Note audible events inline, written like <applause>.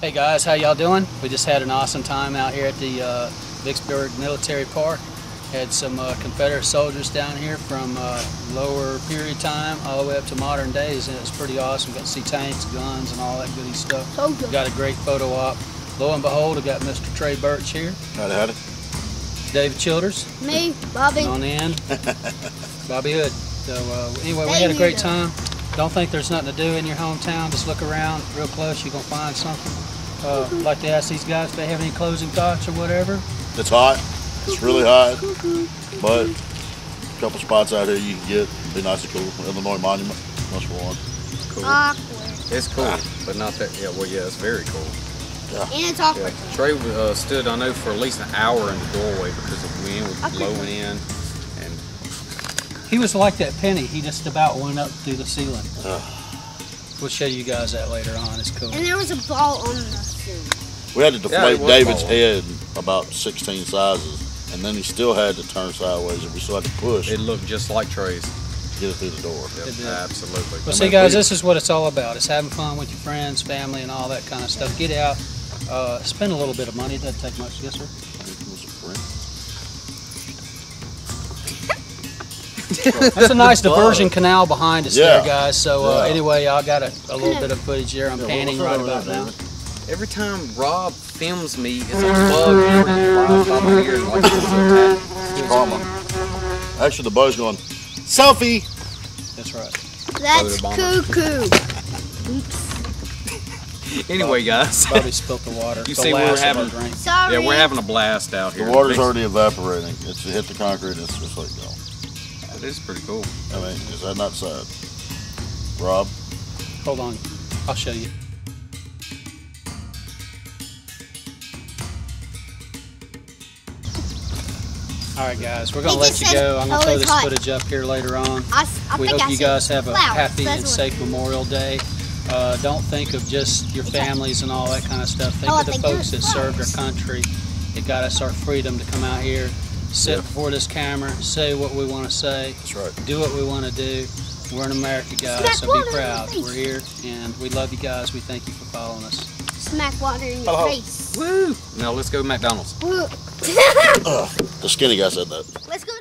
Hey guys, how y'all doing? We just had an awesome time out here at the uh, Vicksburg Military Park. Had some uh, Confederate soldiers down here from uh, lower period time all the way up to modern days, and it was pretty awesome. Got to see tanks, guns, and all that goody stuff. So good. Got a great photo op. Lo and behold, I got Mr. Trey Birch here, Howdy, howdy. David Childers, Me, Bobby. and on the end, <laughs> Bobby Hood. So uh, anyway, we had a great though. time. Don't think there's nothing to do in your hometown. Just look around real close. You're gonna find something. Uh. I'd like to ask these guys if they have any closing thoughts or whatever. It's hot. It's really hot, but a couple spots out here you can get. Be nice and cool. Illinois Monument, that's one. Cool. Awkward. It's cool, but not that. Yeah, well, yeah, it's very cool. And it's Yeah. Trey uh, stood, I know, for at least an hour in the doorway because the wind was blowing in, and He was like that penny. He just about went up through the ceiling. Ugh. We'll show you guys that later on. It's cool. And there was a ball on the thing. We had to deflate was David's head about 16 sizes, and then he still had to turn sideways, and we still had to push it looked just like Trey's. get it through the door. Yep, It did. absolutely. Well, I see, mean, guys, we- this is what it's all about. It's having fun with your friends, family, and all that kind of stuff. Get out, uh, spend a little bit of money. It doesn't take much, yes, sir. That's a nice diversion canal behind us there, guys. So uh, Yeah. anyway, I got a, a little bit of footage there. I'm panning right about now. Every time Rob films me, it's a bug flies by my ear like it's an. Karma. Actually, the bug's going, selfie! That's right. That's Photo cuckoo. <laughs> Anyway, guys, Probably spilt the water. You the see, we were last of our having- drink. Sorry. yeah, we're having a blast out here. The water's already evaporating. It's hit the concrete and it's just like gone. It is pretty cool. I mean, is that not sad? Rob? Hold on. I'll show you. All right, guys, we're gonna let you go. I'm gonna "Oh, throw this hot." footage up here later on. I, s- I we hope I you guys have a flowers. happy That's and what- safe Memorial Day. Uh, don't think of just your families and all that kind of stuff. Think Oh, of the think folks that there's served our country. It got us our freedom to come out here, sit Yeah. before this camera, say what we want to say, That's right. do what we want to do. We're in America, guys, Smack so be proud. We're here, and we love you guys. We thank you for following us. Smack water in your Hello. face. Woo! Now let's go to McDonald's. Woo. <laughs> Ugh, the skinny guy said that. Let's go.